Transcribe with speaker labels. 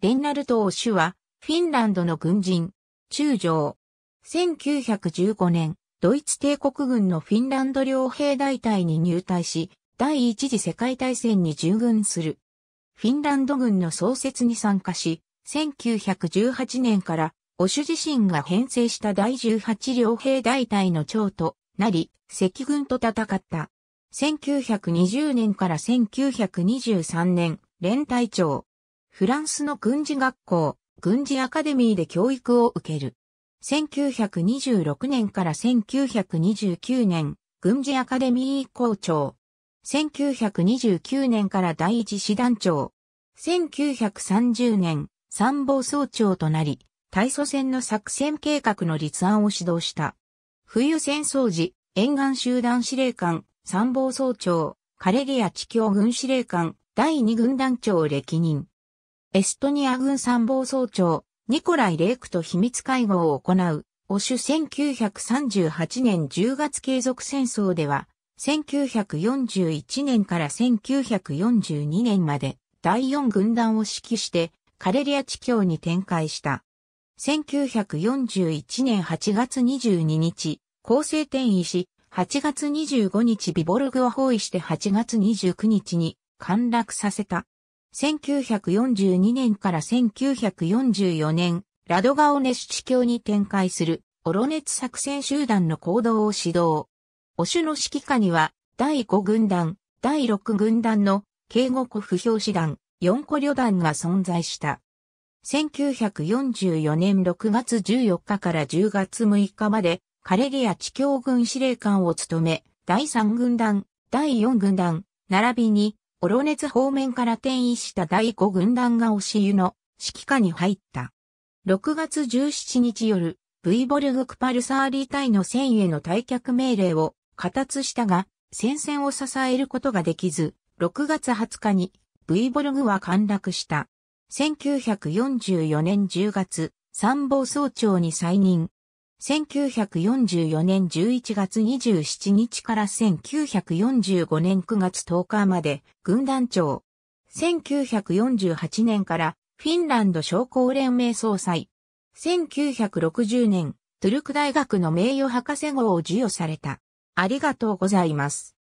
Speaker 1: レンナルト王主は、フィンランドの軍人、中将。1915年、ドイツ帝国軍のフィンランド両兵大隊に入隊し、第一次世界大戦に従軍する。フィンランド軍の創設に参加し、1918年からオシュ自身が編成した第18両兵大隊の長となり、赤軍と戦った。1920年から1923年、連隊長。フランスの軍事学校、軍事アカデミーで教育を受ける。1926年から1929年、軍事アカデミー校長。1929年から第一師団長。1930年、参謀総長となり、対祖戦の作戦計画の立案を指導した。冬戦争時、沿岸集団司令官、参謀総長、カレリア地境軍司令官、第二軍団長を歴任。エストニア軍参謀総長、ニコライ・レイクと秘密会合を行う、オシュ1938年10月継続戦争では、1941年から1942年まで第4軍団を指揮してカレリア地境に展開した。1941年8月22日、攻勢転移し、8月25日ビボルグを包囲して8月29日に陥落させた。1942年から1944年、ラドガオネシュ地境に展開するオロネツ作戦集団の行動を指導。オシュの指揮下には、第5軍団、第6軍団の警護庫不評師団、4個旅団が存在した。1944年6月14日から10月6日まで、カレリア地境軍司令官を務め、第3軍団、第4軍団、並びに、オロネツ方面から転移した第5軍団が押し湯の指揮下に入った。6月17日夜、ブイボルグクパルサーリー隊の戦への退却命令を下達したが、戦線を支えることができず、6月20日に、ブイボルグは陥落した。1944年10月、参謀総長に再任。1944年11月27日から1945年9月10日まで軍団長。1948年からフィンランド商工連盟総裁。1960年、トゥルク大学の名誉博士号を授与された。ありがとうございます。